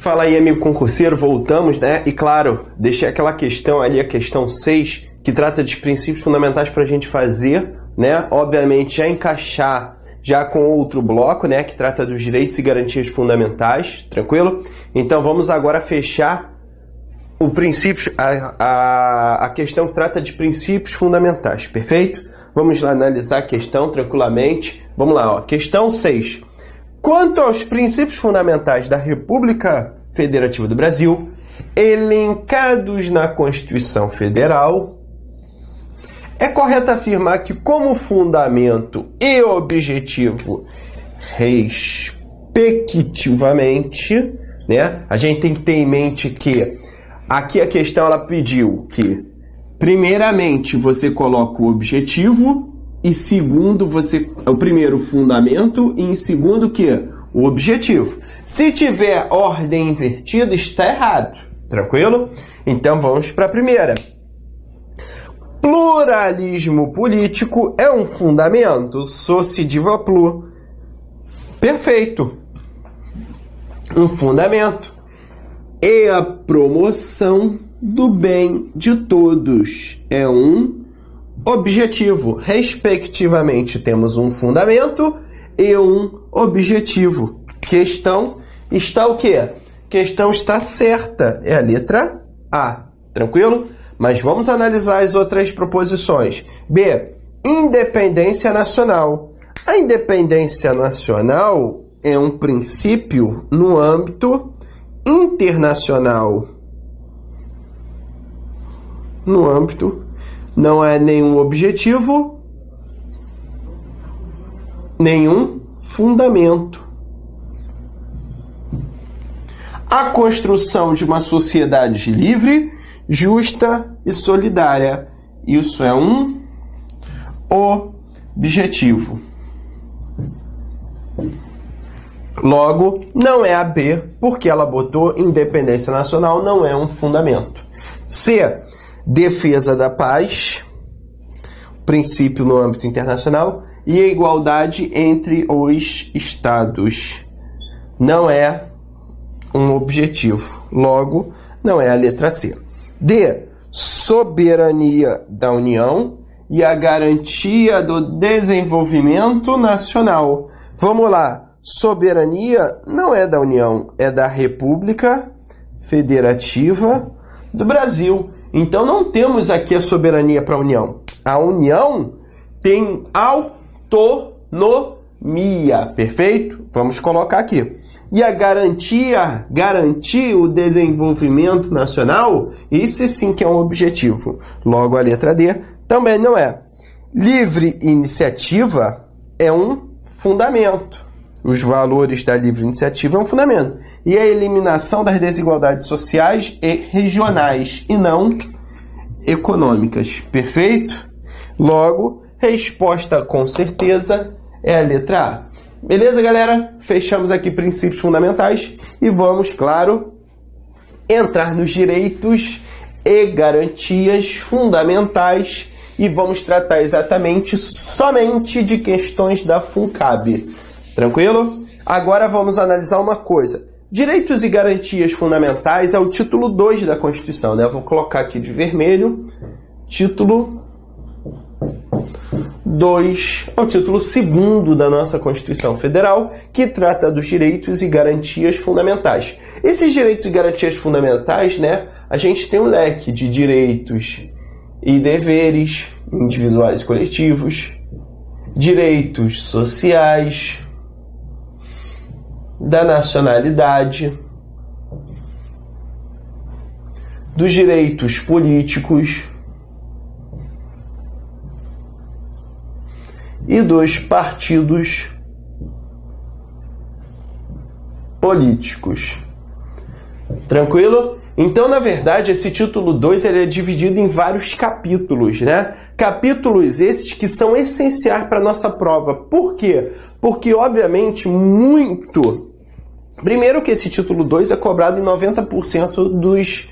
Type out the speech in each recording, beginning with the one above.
Fala aí, amigo concurseiro, voltamos, né? E claro, deixei aquela questão ali, a questão 6, que trata dos princípios fundamentais para a gente fazer, né? Obviamente, já encaixar já com outro bloco, né? Que trata dos direitos e garantias fundamentais, tranquilo? Então vamos agora fechar o princípio, a, a, a questão que trata de princípios fundamentais, perfeito? Vamos lá analisar a questão tranquilamente. Vamos lá, ó. Questão 6. Quanto aos princípios fundamentais da República Federativa do Brasil, elencados na Constituição Federal, é correto afirmar que, como fundamento e objetivo, respectivamente, né, a gente tem que ter em mente que aqui a questão ela pediu que, primeiramente, você coloca o objetivo e segundo você o primeiro fundamento e em segundo que o objetivo. Se tiver ordem invertida está errado, tranquilo? Então vamos para a primeira. Pluralismo político é um fundamento sociediva plu. Perfeito. Um fundamento. E a promoção do bem de todos é um objetivo. Respectivamente, temos um fundamento e um objetivo. Questão está o quê? Questão está certa. É a letra A. Tranquilo? Mas vamos analisar as outras proposições. B. Independência nacional. A independência nacional é um princípio no âmbito internacional. No âmbito não é nenhum objetivo, nenhum fundamento. A construção de uma sociedade livre, justa e solidária. Isso é um objetivo. Logo, não é a B, porque ela botou independência nacional, não é um fundamento. C defesa da paz, princípio no âmbito internacional, e a igualdade entre os Estados. Não é um objetivo. Logo, não é a letra C. D. Soberania da União e a garantia do desenvolvimento nacional. Vamos lá. Soberania não é da União, é da República Federativa do Brasil. Então não temos aqui a soberania para a União. A União tem autonomia, perfeito? Vamos colocar aqui. E a garantia, garantir o desenvolvimento nacional, isso sim que é um objetivo. Logo a letra D também não é. Livre iniciativa é um fundamento. Os valores da livre iniciativa é um fundamento e a eliminação das desigualdades sociais e regionais e não econômicas. Perfeito? Logo, resposta com certeza é a letra A. Beleza, galera? Fechamos aqui princípios fundamentais e vamos, claro, entrar nos direitos e garantias fundamentais e vamos tratar exatamente somente de questões da FUNCAB. Tranquilo? Agora vamos analisar uma coisa. Direitos e garantias fundamentais é o título 2 da Constituição, né? Eu vou colocar aqui de vermelho. Título 2 é o título 2 da nossa Constituição Federal, que trata dos direitos e garantias fundamentais. Esses direitos e garantias fundamentais, né? A gente tem um leque de direitos e deveres individuais e coletivos, direitos sociais, da nacionalidade, dos direitos políticos e dos partidos políticos. Tranquilo? Então, na verdade, esse título 2 ele é dividido em vários capítulos, né? Capítulos esses que são essenciais para nossa prova. Por quê? Porque, obviamente, muito Primeiro que esse título 2 é cobrado em 90% dos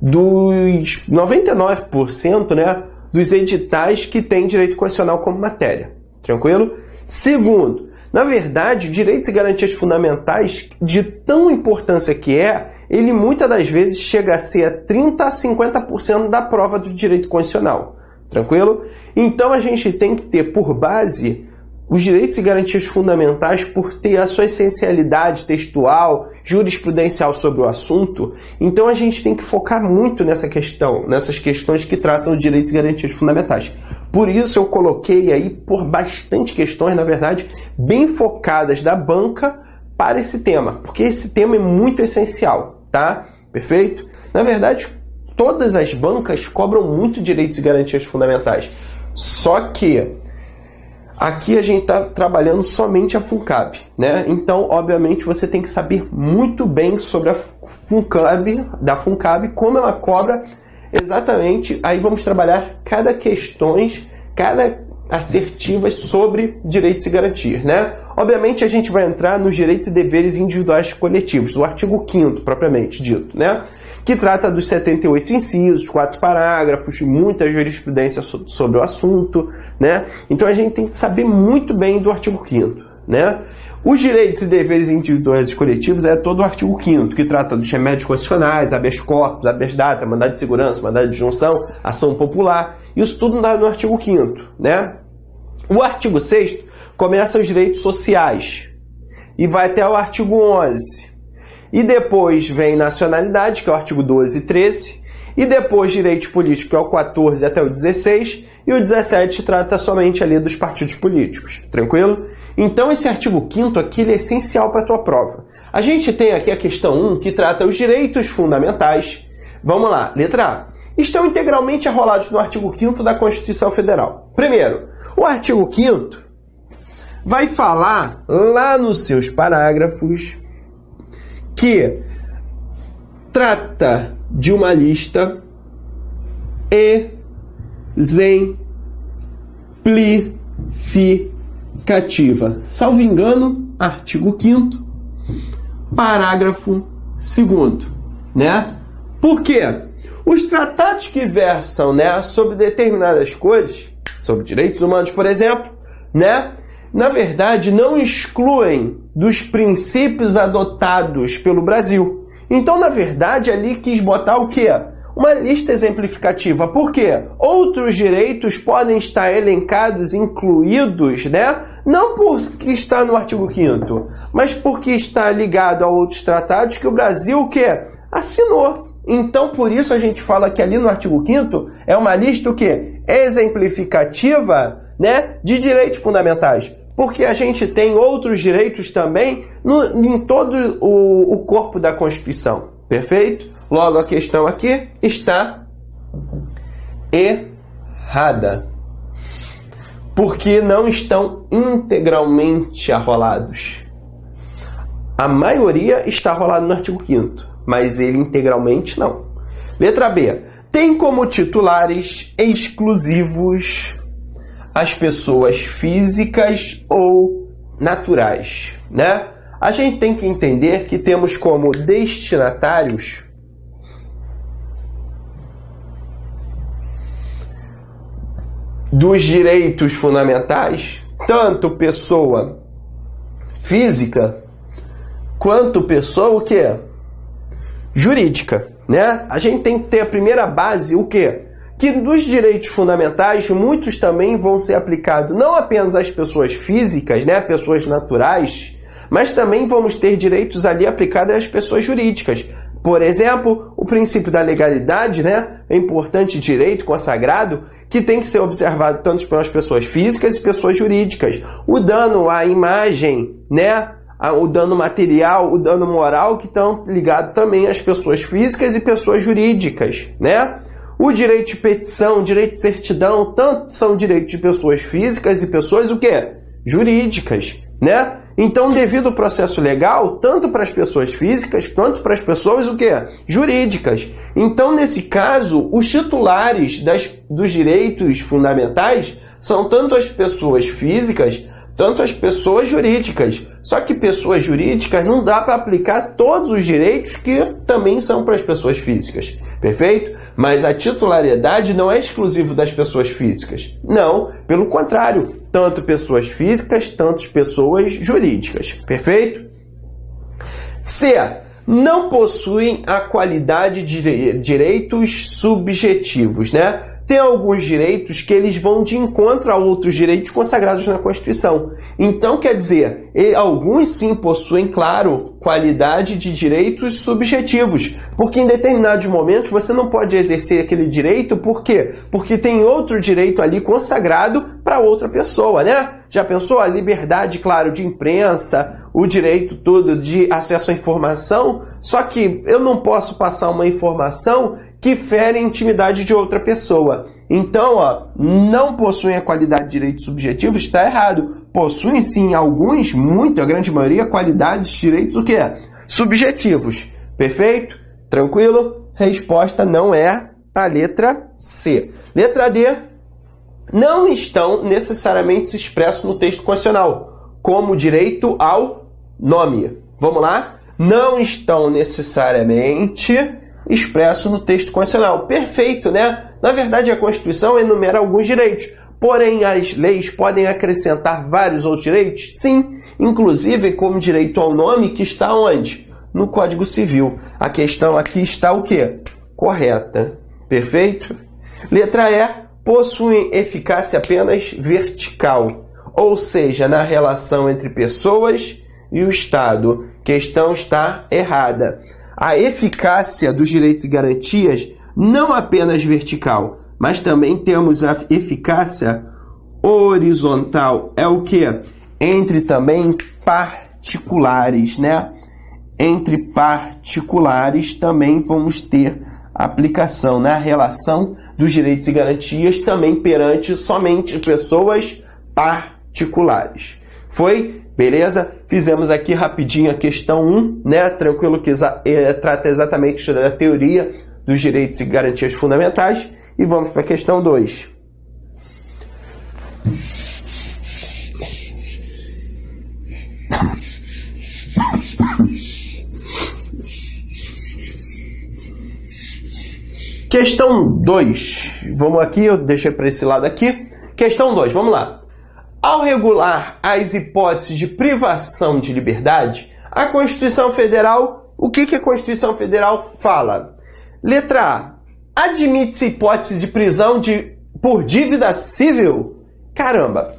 dos 99%, né, dos editais que têm direito constitucional como matéria. Tranquilo? Segundo, Na verdade, direitos e garantias fundamentais, de tão importância que é, ele muitas das vezes chega a ser 30 a 50% da prova do direito constitucional. Tranquilo? Então a gente tem que ter por base os direitos e garantias fundamentais, por ter a sua essencialidade textual, jurisprudencial sobre o assunto, então a gente tem que focar muito nessa questão, nessas questões que tratam de direitos e garantias fundamentais. Por isso eu coloquei aí por bastante questões, na verdade, bem focadas da banca para esse tema, porque esse tema é muito essencial, tá? Perfeito? Na verdade, todas as bancas cobram muito direitos e garantias fundamentais. Só que Aqui a gente está trabalhando somente a FUNCAB, né? Então, obviamente, você tem que saber muito bem sobre a FUNCAB, da FUNCAB, como ela cobra exatamente. Aí vamos trabalhar cada questões, cada assertivas sobre direitos e garantias, né? Obviamente a gente vai entrar nos direitos e deveres individuais coletivos, do artigo 5 propriamente dito, né? Que trata dos 78 incisos, quatro parágrafos, muita jurisprudência sobre o assunto, né? Então a gente tem que saber muito bem do artigo 5 né? Os direitos e deveres individuais e coletivos é todo o artigo 5 que trata dos remédios constitucionais, habeas corpus, habeas data, mandado de segurança, mandado de junção, ação popular, isso tudo no artigo 5 né? O artigo 6 começa os direitos sociais e vai até o artigo 11, e depois vem nacionalidade, que é o artigo 12 e 13. E depois direitos políticos, que é o 14 até o 16. E o 17 trata somente ali dos partidos políticos. Tranquilo? Então esse artigo 5 aqui é essencial para a tua prova. A gente tem aqui a questão 1, que trata os direitos fundamentais. Vamos lá, letra A. Estão integralmente arrolados no artigo 5 da Constituição Federal. Primeiro, o artigo 5 vai falar lá nos seus parágrafos que trata de uma lista exemplificativa. Salvo engano, artigo 5 parágrafo 2 né? Por quê? Os tratados que versam, né, sobre determinadas coisas, sobre direitos humanos, por exemplo, né, na verdade, não excluem dos princípios adotados pelo Brasil. Então, na verdade, ali quis botar o quê? Uma lista exemplificativa. Por quê? Outros direitos podem estar elencados, incluídos, né? Não porque está no artigo 5 mas porque está ligado a outros tratados que o Brasil, o quê? Assinou. Então, por isso a gente fala que ali no artigo 5 é uma lista o quê? Exemplificativa, né, de direitos fundamentais porque a gente tem outros direitos também no, em todo o, o corpo da Constituição. Perfeito? Logo, a questão aqui está errada. Porque não estão integralmente arrolados. A maioria está arrolado no artigo 5 mas ele integralmente não. Letra B. Tem como titulares exclusivos as pessoas físicas ou naturais, né? A gente tem que entender que temos como destinatários dos direitos fundamentais tanto pessoa física quanto pessoa o que jurídica, né? A gente tem que ter a primeira base o que que dos direitos fundamentais, muitos também vão ser aplicados não apenas às pessoas físicas, né, pessoas naturais, mas também vamos ter direitos ali aplicados às pessoas jurídicas. Por exemplo, o princípio da legalidade, né, é importante direito consagrado, que tem que ser observado tanto pelas pessoas físicas e pessoas jurídicas. O dano à imagem, né, o dano material, o dano moral, que estão ligados também às pessoas físicas e pessoas jurídicas, né? O direito de petição, direito de certidão, tanto são direitos de pessoas físicas e pessoas o quê? Jurídicas, né? Então, devido ao processo legal, tanto para as pessoas físicas quanto para as pessoas o quê? Jurídicas. Então, nesse caso, os titulares das, dos direitos fundamentais são tanto as pessoas físicas tanto as pessoas jurídicas. Só que pessoas jurídicas não dá para aplicar todos os direitos que também são para as pessoas físicas. Perfeito? Mas a titularidade não é exclusivo das pessoas físicas. Não, pelo contrário, tanto pessoas físicas, tanto pessoas jurídicas. Perfeito? C. Não possuem a qualidade de direitos subjetivos, né? Tem alguns direitos que eles vão de encontro a outros direitos consagrados na Constituição. Então, quer dizer, alguns sim possuem, claro, qualidade de direitos subjetivos, porque em determinados momentos você não pode exercer aquele direito, por quê? Porque tem outro direito ali consagrado para outra pessoa, né? Já pensou a liberdade, claro, de imprensa, o direito todo de acesso à informação? Só que eu não posso passar uma informação que fere a intimidade de outra pessoa. Então, ó, não possuem a qualidade de direitos subjetivos, está errado. Possuem sim alguns, muito, a grande maioria, qualidades de direitos o quê? Subjetivos. Perfeito? Tranquilo? Resposta não é a letra C. Letra D. Não estão necessariamente expressos no texto constitucional, como direito ao nome. Vamos lá? Não estão necessariamente expresso no texto constitucional. Perfeito, né? Na verdade, a Constituição enumera alguns direitos, porém as leis podem acrescentar vários outros direitos? Sim, inclusive como direito ao nome que está onde? No Código Civil. A questão aqui está o quê? Correta. Perfeito? Letra E. Possuem eficácia apenas vertical, ou seja, na relação entre pessoas e o Estado. Questão está errada a eficácia dos direitos e garantias não apenas vertical, mas também temos a eficácia horizontal. É o que? Entre também particulares, né? Entre particulares também vamos ter aplicação na relação dos direitos e garantias também perante somente pessoas particulares. Foi Beleza? Fizemos aqui rapidinho a questão 1, né? Tranquilo que é, trata exatamente da teoria dos direitos e garantias fundamentais. E vamos para a questão 2. Questão 2. Vamos aqui, eu deixei para esse lado aqui. Questão 2, vamos lá. Ao regular as hipóteses de privação de liberdade, a Constituição Federal, o que, que a Constituição Federal fala? Letra A. Admite-se hipótese de prisão de, por dívida civil? Caramba!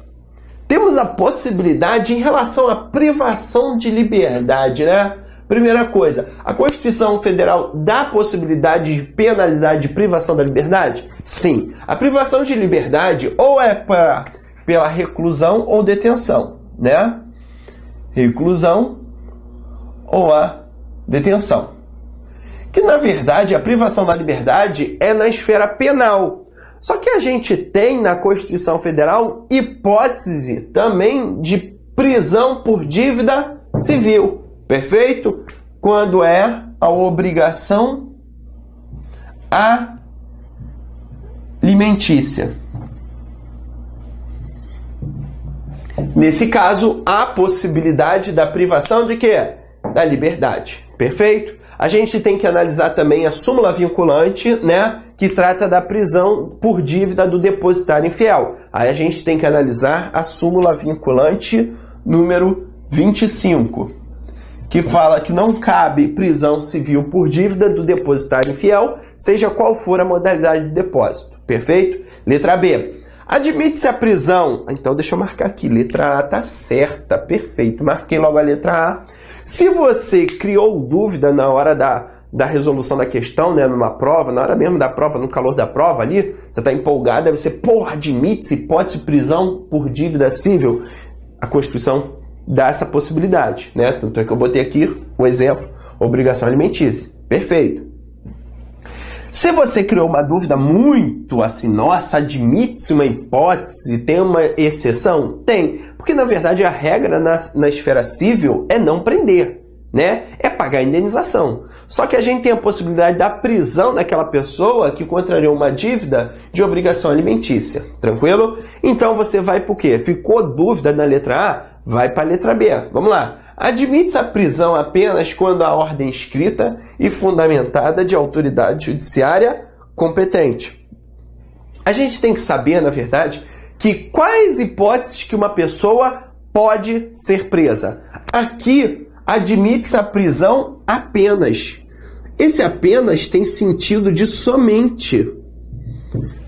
Temos a possibilidade em relação à privação de liberdade, né? Primeira coisa, a Constituição Federal dá possibilidade de penalidade de privação da liberdade? Sim. A privação de liberdade ou é para pela reclusão ou detenção, né? Reclusão ou a detenção. Que na verdade a privação da liberdade é na esfera penal. Só que a gente tem na Constituição Federal hipótese também de prisão por dívida civil. Perfeito? Quando é a obrigação alimentícia. Nesse caso, há possibilidade da privação de quê? Da liberdade. Perfeito? A gente tem que analisar também a súmula vinculante, né? Que trata da prisão por dívida do depositário infiel. Aí a gente tem que analisar a súmula vinculante número 25, que fala que não cabe prisão civil por dívida do depositário infiel, seja qual for a modalidade de depósito. Perfeito? Letra B. Admite-se a prisão. Então, deixa eu marcar aqui. Letra A tá certa, perfeito. Marquei logo a letra A. Se você criou dúvida na hora da, da resolução da questão, né, numa prova, na hora mesmo da prova, no calor da prova ali, você está empolgado, aí você, porra, admite-se de prisão por dívida civil. A Constituição dá essa possibilidade, né? Tanto é que eu botei aqui o exemplo, obrigação alimentícia. Perfeito. Se você criou uma dúvida muito assim, nossa, admite-se uma hipótese, tem uma exceção? Tem, porque na verdade a regra na, na esfera civil é não prender. né? É pagar a indenização. Só que a gente tem a possibilidade da prisão daquela pessoa que contrariou uma dívida de obrigação alimentícia. Tranquilo? Então você vai por quê? Ficou dúvida na letra A? Vai para a letra B. Vamos lá. Admite-se a prisão apenas quando a ordem escrita e fundamentada de autoridade judiciária competente. A gente tem que saber, na verdade, que quais hipóteses que uma pessoa pode ser presa. Aqui admite-se a prisão apenas. Esse apenas tem sentido de somente.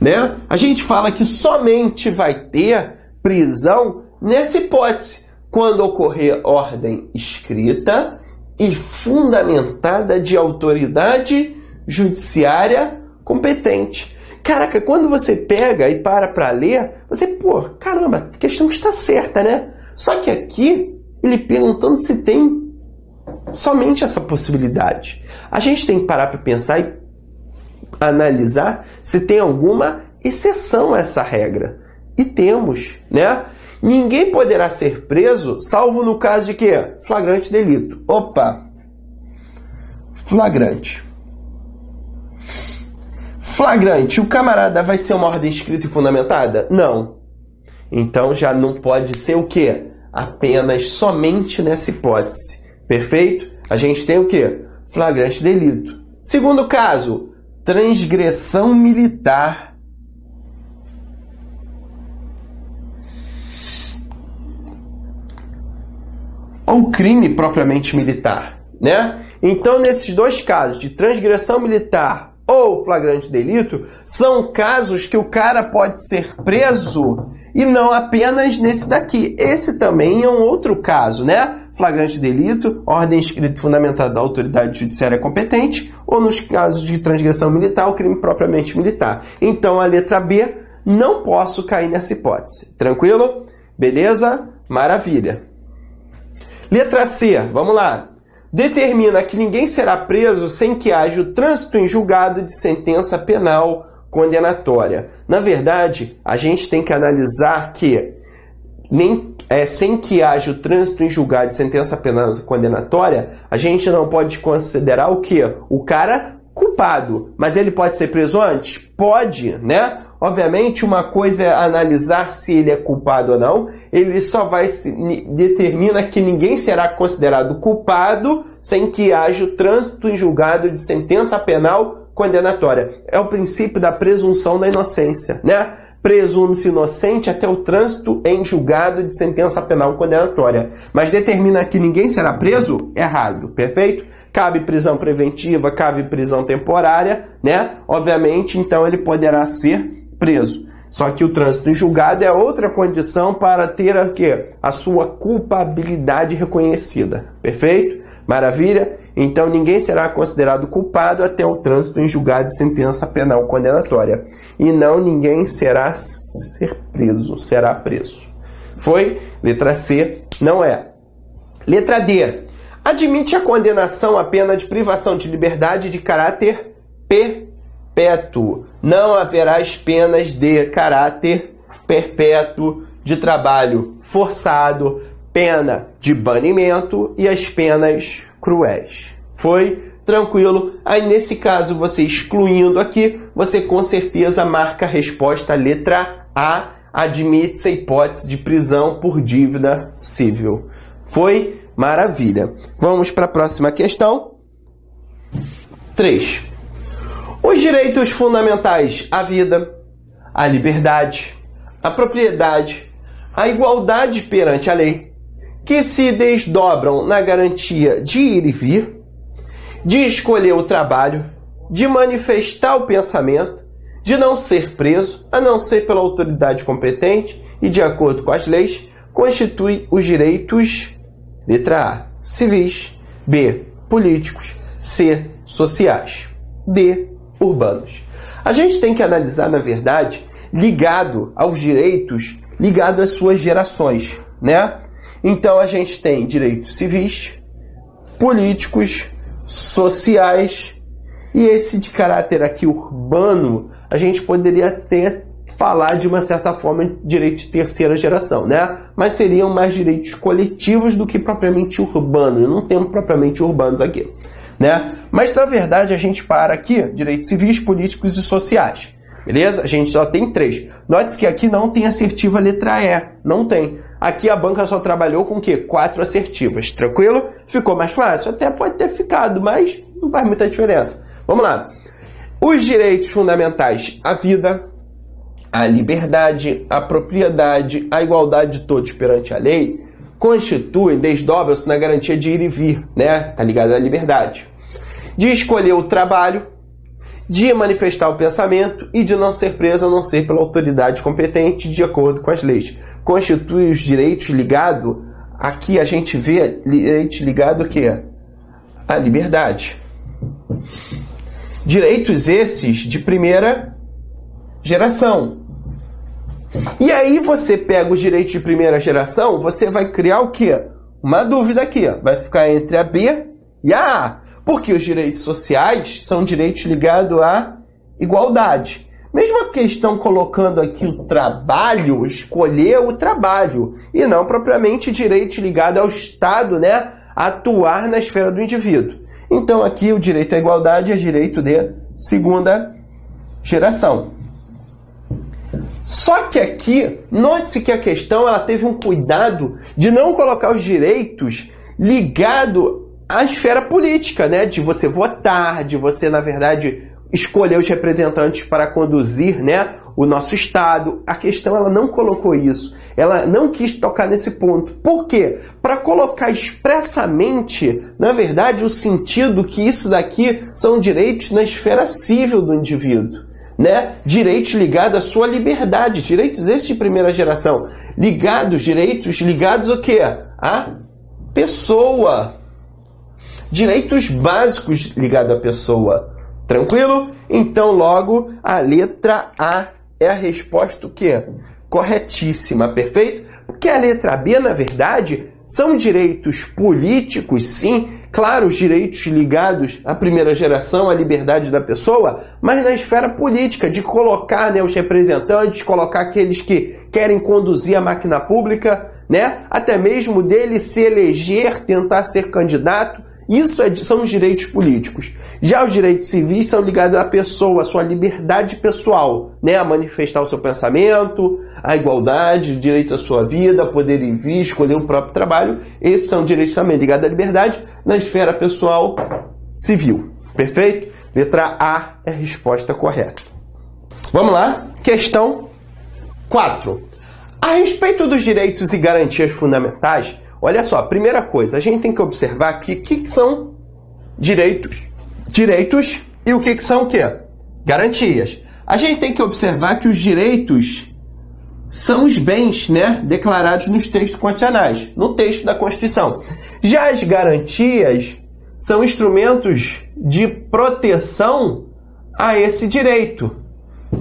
Né? A gente fala que somente vai ter prisão nessa hipótese, quando ocorrer ordem escrita e fundamentada de autoridade judiciária competente. Caraca, quando você pega e para para ler, você, pô, caramba, a questão está certa, né? Só que aqui ele perguntando se tem somente essa possibilidade. A gente tem que parar para pensar e analisar se tem alguma exceção a essa regra. E temos, né? Ninguém poderá ser preso, salvo no caso de quê? Flagrante delito. Opa! Flagrante. Flagrante, o camarada vai ser uma ordem escrita e fundamentada? Não. Então já não pode ser o quê? Apenas somente nessa hipótese. Perfeito? A gente tem o quê? Flagrante delito. Segundo caso, transgressão militar. Ou crime propriamente militar, né? Então, nesses dois casos de transgressão militar ou flagrante delito são casos que o cara pode ser preso e não apenas nesse daqui. Esse também é um outro caso, né? Flagrante delito, ordem escrita fundamentada da autoridade judiciária competente, ou nos casos de transgressão militar, o crime propriamente militar. Então a letra B não posso cair nessa hipótese. Tranquilo? Beleza? Maravilha. Letra C, vamos lá determina que ninguém será preso sem que haja o trânsito em julgado de sentença penal condenatória. Na verdade, a gente tem que analisar que nem é, sem que haja o trânsito em julgado de sentença penal condenatória, a gente não pode considerar o que? O cara culpado. Mas ele pode ser preso antes? Pode, né? Obviamente, uma coisa é analisar se ele é culpado ou não. Ele só vai se determina que ninguém será considerado culpado sem que haja o trânsito em julgado de sentença penal condenatória. É o princípio da presunção da inocência, né? Presume-se inocente até o trânsito em julgado de sentença penal condenatória. Mas determina que ninguém será preso? Errado, perfeito? Cabe prisão preventiva, cabe prisão temporária, né? Obviamente, então ele poderá ser preso. Só que o trânsito em julgado é outra condição para ter a, quê? a sua culpabilidade reconhecida. Perfeito? Maravilha? Então ninguém será considerado culpado até o trânsito em julgado de sentença penal condenatória. E não ninguém será ser preso, será preso. Foi? Letra C, não é. Letra D. Admite a condenação à pena de privação de liberdade de caráter P perpétuo. Não haverá as penas de caráter perpétuo de trabalho forçado, pena de banimento e as penas cruéis. Foi tranquilo? Aí nesse caso, você excluindo aqui, você com certeza marca a resposta letra A, admite-se a hipótese de prisão por dívida civil. Foi maravilha. Vamos para a próxima questão. 3. Os direitos fundamentais à vida, à liberdade, à propriedade, à igualdade perante a lei, que se desdobram na garantia de ir e vir, de escolher o trabalho, de manifestar o pensamento, de não ser preso, a não ser pela autoridade competente e de acordo com as leis, constitui os direitos letra A, civis, B, políticos, C, sociais, D, urbanos. A gente tem que analisar, na verdade, ligado aos direitos, ligado às suas gerações, né? Então a gente tem direitos civis, políticos, sociais e esse de caráter aqui urbano, a gente poderia ter falar de uma certa forma direito de terceira geração, né? Mas seriam mais direitos coletivos do que propriamente urbanos. Não temos propriamente urbanos aqui, né? Mas na verdade a gente para aqui direitos civis, políticos e sociais. Beleza? A gente só tem três. Note que aqui não tem assertiva letra E. Não tem. Aqui a banca só trabalhou com o quê? Quatro assertivas. Tranquilo? Ficou mais fácil? Até pode ter ficado, mas não faz muita diferença. Vamos lá. Os direitos fundamentais à vida, à liberdade, à propriedade, à igualdade de todos perante a lei, constituem, desdobram-se na garantia de ir e vir, né? Tá ligado à liberdade. De escolher o trabalho, de manifestar o pensamento e de não ser preso a não ser pela autoridade competente de acordo com as leis. Constitui os direitos ligados, aqui a gente vê direitos ligados o quê? À liberdade. Direitos esses de primeira geração. E aí você pega os direitos de primeira geração, você vai criar o quê? Uma dúvida aqui, vai ficar entre a B e a A. Porque os direitos sociais são direitos ligados à igualdade. Mesmo a questão colocando aqui o trabalho, escolher o trabalho, e não propriamente direito ligado ao Estado, né? Atuar na esfera do indivíduo. Então aqui o direito à igualdade é direito de segunda geração. Só que aqui, note-se que a questão ela teve um cuidado de não colocar os direitos ligado a esfera política, né? De você votar, de você, na verdade, escolher os representantes para conduzir, né? O nosso Estado. A questão, ela não colocou isso. Ela não quis tocar nesse ponto. Por quê? Para colocar expressamente, na verdade, o sentido que isso daqui são direitos na esfera civil do indivíduo. Né? Direitos ligados à sua liberdade, direitos esses de primeira geração, ligados, direitos ligados ao quê? A pessoa, direitos básicos ligados à pessoa. Tranquilo? Então, logo, a letra A é a resposta o quê? Corretíssima, perfeito? Porque a letra B, na verdade, são direitos políticos, sim, claro, os direitos ligados à primeira geração, à liberdade da pessoa, mas na esfera política, de colocar né, os representantes, colocar aqueles que querem conduzir a máquina pública, né, até mesmo dele se eleger, tentar ser candidato, isso é, são os direitos políticos. Já os direitos civis são ligados à pessoa, à sua liberdade pessoal, né? a manifestar o seu pensamento, a igualdade, direito à sua vida, poder ir vir, escolher o próprio trabalho. Esses são direitos também ligados à liberdade na esfera pessoal civil. Perfeito? Letra A é a resposta correta. Vamos lá? Questão 4. A respeito dos direitos e garantias fundamentais, Olha só, primeira coisa, a gente tem que observar aqui o que, que são direitos. Direitos e o que, que são o quê? Garantias. A gente tem que observar que os direitos são os bens né, declarados nos textos constitucionais, no texto da Constituição. Já as garantias são instrumentos de proteção a esse direito.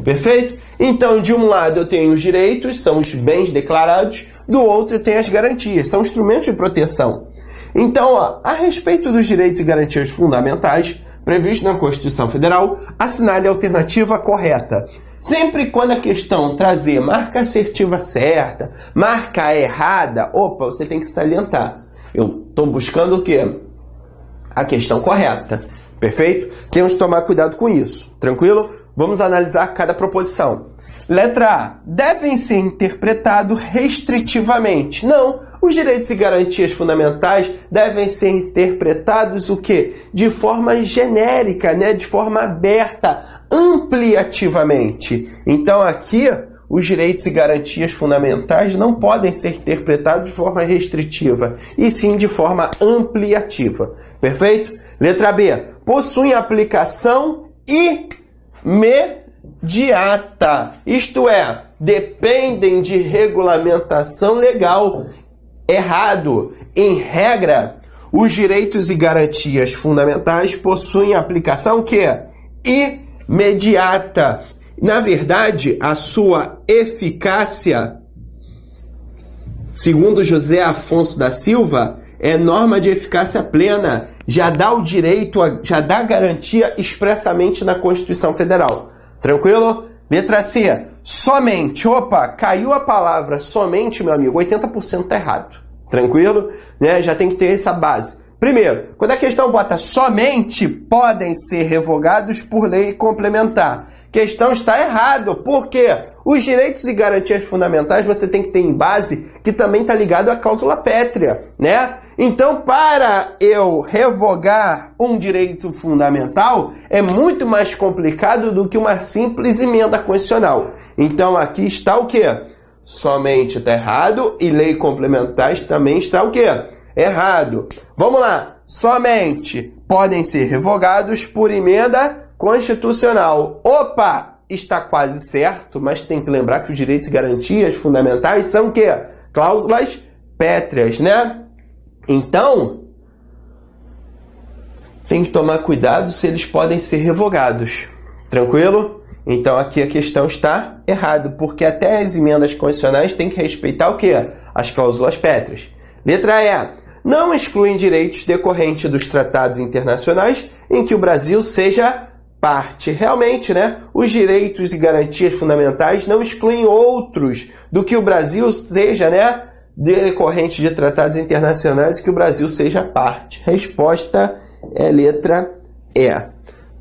Perfeito? Então, de um lado eu tenho os direitos, são os bens declarados, do outro tem as garantias, são instrumentos de proteção. Então, ó, a respeito dos direitos e garantias fundamentais previstos na Constituição Federal, assinale a alternativa correta. Sempre quando a questão trazer marca assertiva certa, marca errada, opa, você tem que salientar. Eu estou buscando o quê? A questão correta. Perfeito? Temos que tomar cuidado com isso. Tranquilo? Vamos analisar cada proposição. Letra A. Devem ser interpretados restritivamente. Não. Os direitos e garantias fundamentais devem ser interpretados o quê? De forma genérica, né? de forma aberta, ampliativamente. Então aqui os direitos e garantias fundamentais não podem ser interpretados de forma restritiva, e sim de forma ampliativa. Perfeito? Letra B. Possuem aplicação imediata diata, isto é, dependem de regulamentação legal. Errado. Em regra, os direitos e garantias fundamentais possuem aplicação que imediata. Na verdade, a sua eficácia, segundo José Afonso da Silva, é norma de eficácia plena, já dá o direito, já dá garantia expressamente na Constituição Federal. Tranquilo? Letra C. somente. Opa, caiu a palavra somente, meu amigo, 80% tá errado. Tranquilo? Né? Já tem que ter essa base. Primeiro, quando a questão bota somente podem ser revogados por lei complementar. Questão está errado. Por quê? Os direitos e garantias fundamentais você tem que ter em base que também está ligado à cláusula pétrea, né? Então, para eu revogar um direito fundamental, é muito mais complicado do que uma simples emenda constitucional. Então, aqui está o quê? Somente está errado e lei complementares também está o quê? Errado. Vamos lá. Somente podem ser revogados por emenda constitucional. Opa! está quase certo, mas tem que lembrar que os direitos e garantias fundamentais são o quê? Cláusulas pétreas, né? Então, tem que tomar cuidado se eles podem ser revogados. Tranquilo? Então aqui a questão está errado, porque até as emendas constitucionais têm que respeitar o quê? As cláusulas pétreas. Letra E. Não excluem direitos decorrentes dos tratados internacionais em que o Brasil seja parte. Realmente, né, os direitos e garantias fundamentais não excluem outros do que o Brasil seja, né, decorrente de tratados internacionais que o Brasil seja parte. Resposta é letra E.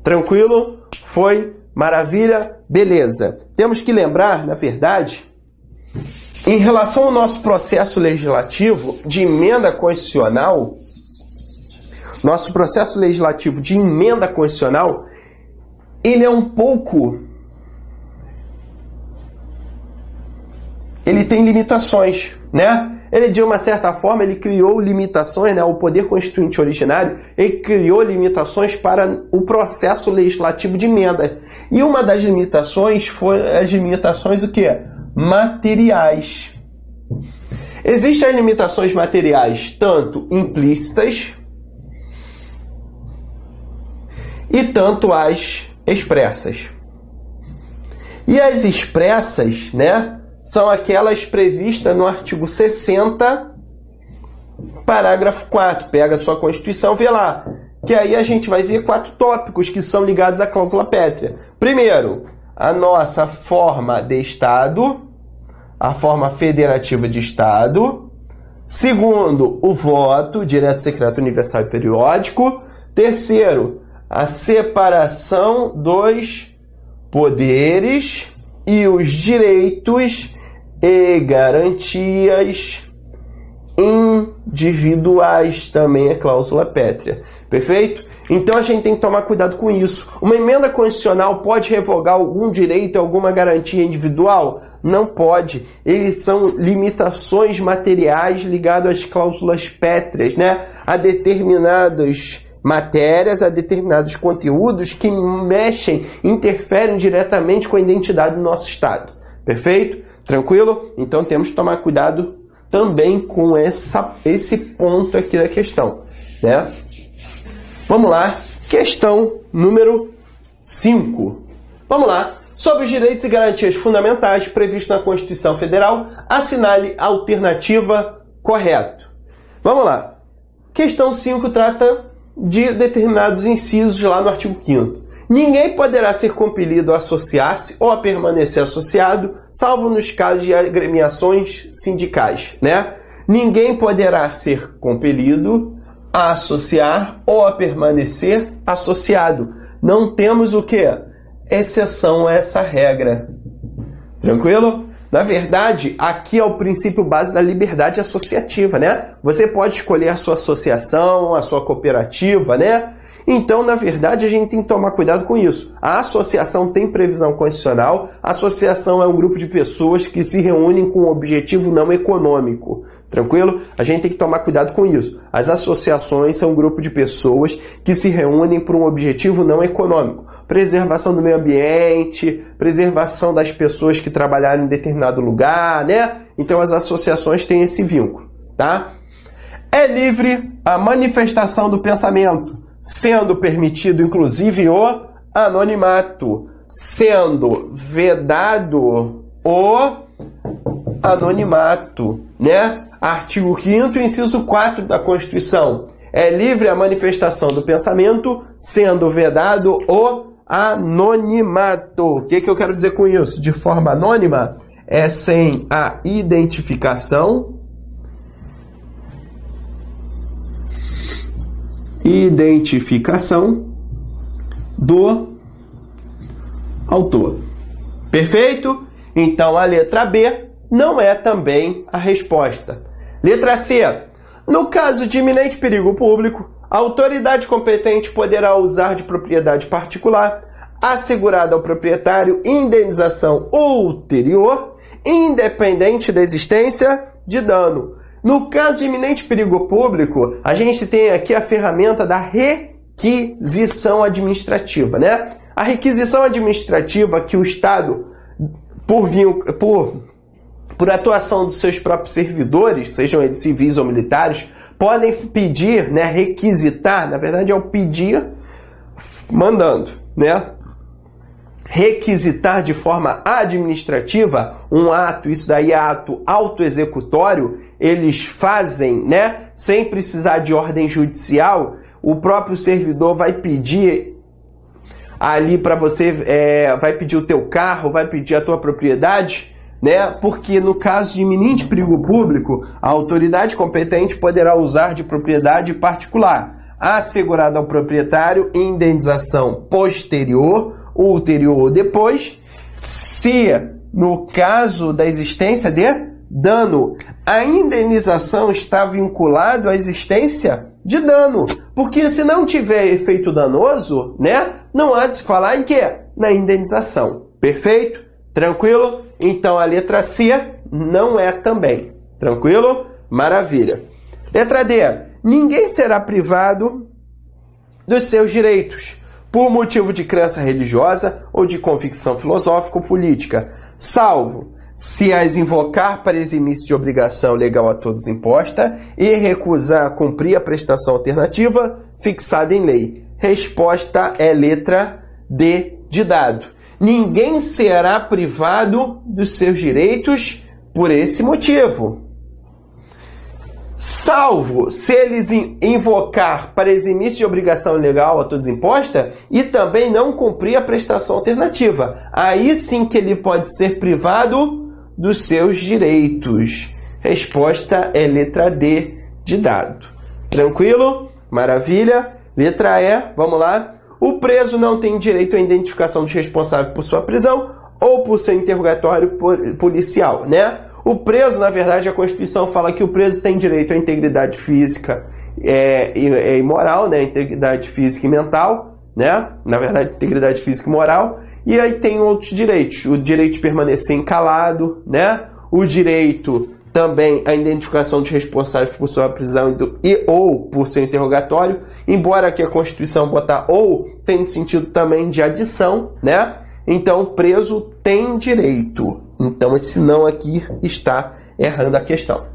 Tranquilo? Foi? Maravilha? Beleza. Temos que lembrar, na verdade, em relação ao nosso processo legislativo de emenda constitucional, nosso processo legislativo de emenda constitucional, ele é um pouco. Ele tem limitações, né? Ele, de uma certa forma, ele criou limitações, né? O poder constituinte originário, ele criou limitações para o processo legislativo de emenda. E uma das limitações foi as limitações o quê? Materiais. Existem as limitações materiais tanto implícitas e tanto as expressas. E as expressas, né, são aquelas previstas no artigo 60, parágrafo 4. Pega a sua Constituição, vê lá. Que aí a gente vai ver quatro tópicos que são ligados à cláusula pétrea. Primeiro, a nossa forma de Estado, a forma federativa de Estado. Segundo, o voto, direto, secreto, universal e periódico. Terceiro, a separação dos poderes e os direitos e garantias individuais, também é cláusula pétrea. Perfeito? Então a gente tem que tomar cuidado com isso. Uma emenda constitucional pode revogar algum direito, alguma garantia individual? Não pode. Eles são limitações materiais ligadas às cláusulas pétreas, né? A determinados matérias, a determinados conteúdos que mexem, interferem diretamente com a identidade do nosso Estado. Perfeito? Tranquilo? Então temos que tomar cuidado também com essa, esse ponto aqui da questão. Né? Vamos lá, questão número 5. Vamos lá. Sobre os direitos e garantias fundamentais previstos na Constituição Federal, assinale a alternativa correto. Vamos lá. Questão 5 trata de determinados incisos lá no artigo 5 Ninguém poderá ser compelido a associar-se ou a permanecer associado, salvo nos casos de agremiações sindicais, né? Ninguém poderá ser compelido a associar ou a permanecer associado. Não temos o que? Exceção a essa regra. Tranquilo? Na verdade, aqui é o princípio base da liberdade associativa, né? Você pode escolher a sua associação, a sua cooperativa, né? Então, na verdade, a gente tem que tomar cuidado com isso. A associação tem previsão constitucional, a associação é um grupo de pessoas que se reúnem com um objetivo não econômico. Tranquilo? A gente tem que tomar cuidado com isso. As associações são um grupo de pessoas que se reúnem por um objetivo não econômico preservação do meio ambiente, preservação das pessoas que trabalharam em determinado lugar, né? Então as associações têm esse vínculo, tá? É livre a manifestação do pensamento, sendo permitido inclusive o anonimato, sendo vedado o anonimato, né? Artigo 5 inciso 4 da Constituição. É livre a manifestação do pensamento, sendo vedado o anonimato. O que, que eu quero dizer com isso? De forma anônima é sem a identificação. Identificação do autor. Perfeito? Então a letra B não é também a resposta. Letra C. No caso de iminente perigo público, a autoridade competente poderá usar de propriedade particular assegurada ao proprietário indenização ulterior, independente da existência de dano. No caso de iminente perigo público, a gente tem aqui a ferramenta da requisição administrativa, né? A requisição administrativa que o Estado, por, por, por atuação dos seus próprios servidores, sejam eles civis ou militares, podem pedir, né, requisitar, na verdade é o pedir mandando, né? Requisitar de forma administrativa um ato, isso daí é ato autoexecutório, eles fazem, né, sem precisar de ordem judicial, o próprio servidor vai pedir ali para você, é, vai pedir o teu carro, vai pedir a tua propriedade, né? Porque no caso de iminente perigo público, a autoridade competente poderá usar de propriedade particular, assegurada ao proprietário indenização posterior, ulterior ou depois, se no caso da existência de dano, a indenização está vinculada à existência de dano, porque se não tiver efeito danoso, né, não há de se falar em quê? Na indenização. Perfeito? Tranquilo? Então a letra C não é também. Tranquilo? Maravilha. Letra D. Ninguém será privado dos seus direitos por motivo de crença religiosa ou de convicção filosófica ou política, salvo se as invocar para eximir-se de obrigação legal a todos imposta e recusar cumprir a prestação alternativa fixada em lei. Resposta é letra D de dado ninguém será privado dos seus direitos por esse motivo. Salvo se eles invocar para eximir-se de obrigação legal a todos imposta e também não cumprir a prestação alternativa. Aí sim que ele pode ser privado dos seus direitos. Resposta é letra D de dado. Tranquilo? Maravilha? Letra E, vamos lá. O preso não tem direito à identificação dos responsáveis por sua prisão ou por seu interrogatório policial, né? O preso, na verdade, a Constituição fala que o preso tem direito à integridade física é, e, é, moral, né? Integridade física e mental, né? Na verdade, integridade física e moral. E aí tem outros direitos. O direito de permanecer encalado, né? O direito também a identificação dos responsáveis por sua prisão e ou por seu interrogatório, embora aqui a Constituição botar ou tem sentido também de adição, né? Então, preso tem direito. Então, esse não aqui está errando a questão.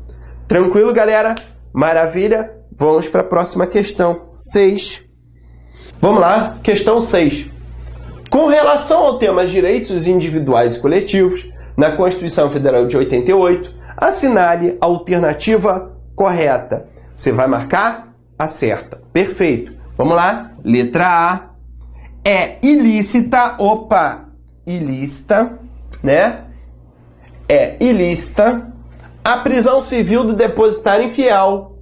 Tranquilo, galera? Maravilha? Vamos para a próxima questão. 6. Vamos lá, questão 6. Com relação ao tema direitos individuais e coletivos, na Constituição Federal de 88, assinale a alternativa correta. Você vai marcar? Acerta. Perfeito. Vamos lá. Letra A. É ilícita, opa, ilícita, né? É ilícita a prisão civil do depositário infiel,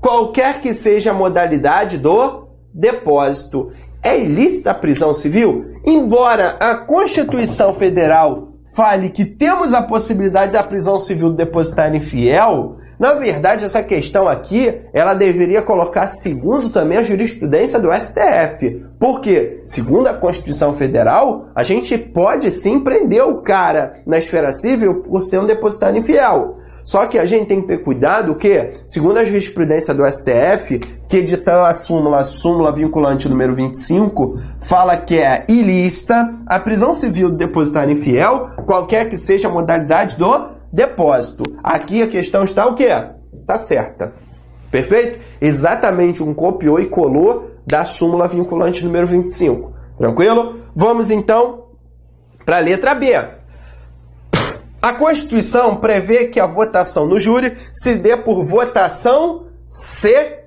qualquer que seja a modalidade do depósito. É ilícita a prisão civil? Embora a Constituição Federal fale que temos a possibilidade da prisão civil do depositário infiel, na verdade, essa questão aqui, ela deveria colocar segundo também a jurisprudência do STF. Porque, segundo a Constituição Federal, a gente pode sim prender o cara na esfera civil por ser um depositário infiel. Só que a gente tem que ter cuidado que, segundo a jurisprudência do STF, que editou a súmula, a súmula vinculante número 25, fala que é ilícita a prisão civil do depositário infiel, qualquer que seja a modalidade do depósito. Aqui a questão está o quê? Está certa. Perfeito? Exatamente um copiou e colou da súmula vinculante número 25. Tranquilo? Vamos então para a letra B. A Constituição prevê que a votação no júri se dê por votação secreta.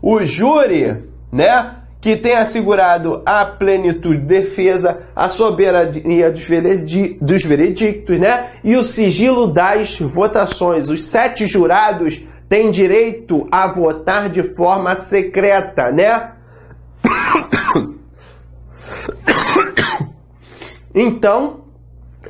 O júri, né, que tem assegurado a plenitude de defesa, a soberania dos, veredi dos veredictos, né? E o sigilo das votações. Os sete jurados têm direito a votar de forma secreta, né? Então,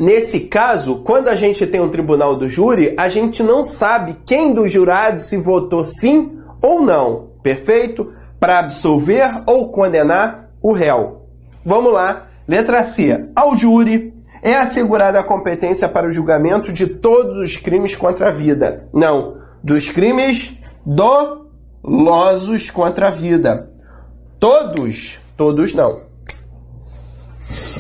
nesse caso, quando a gente tem um tribunal do júri, a gente não sabe quem dos jurados se votou sim ou não, perfeito? Para absolver ou condenar o réu. Vamos lá, letra C. Ao júri é assegurada a competência para o julgamento de todos os crimes contra a vida. Não, dos crimes dolosos contra a vida. Todos, todos não.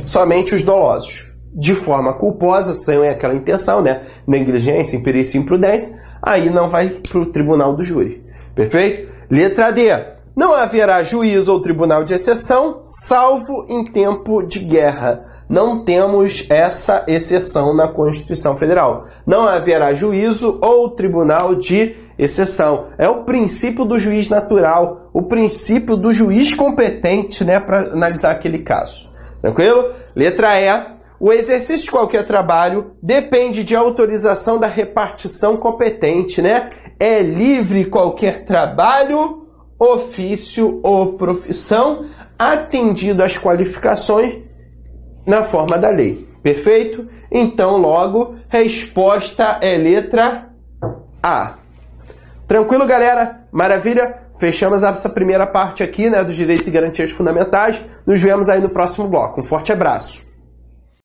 Somente os dolosos. De forma culposa, sem aquela intenção, né? Negligência, imperícia imprudência, aí não vai para o tribunal do júri. Perfeito? Letra D. Não haverá juízo ou tribunal de exceção, salvo em tempo de guerra. Não temos essa exceção na Constituição Federal. Não haverá juízo ou tribunal de exceção. É o princípio do juiz natural, o princípio do juiz competente, né, para analisar aquele caso. Tranquilo? Letra E. O exercício de qualquer trabalho depende de autorização da repartição competente, né? É livre qualquer trabalho, ofício ou profissão, atendido às qualificações na forma da lei. Perfeito? Então, logo, resposta é letra A. Tranquilo, galera? Maravilha? Fechamos essa primeira parte aqui, né, dos direitos e garantias fundamentais. Nos vemos aí no próximo bloco. Um forte abraço.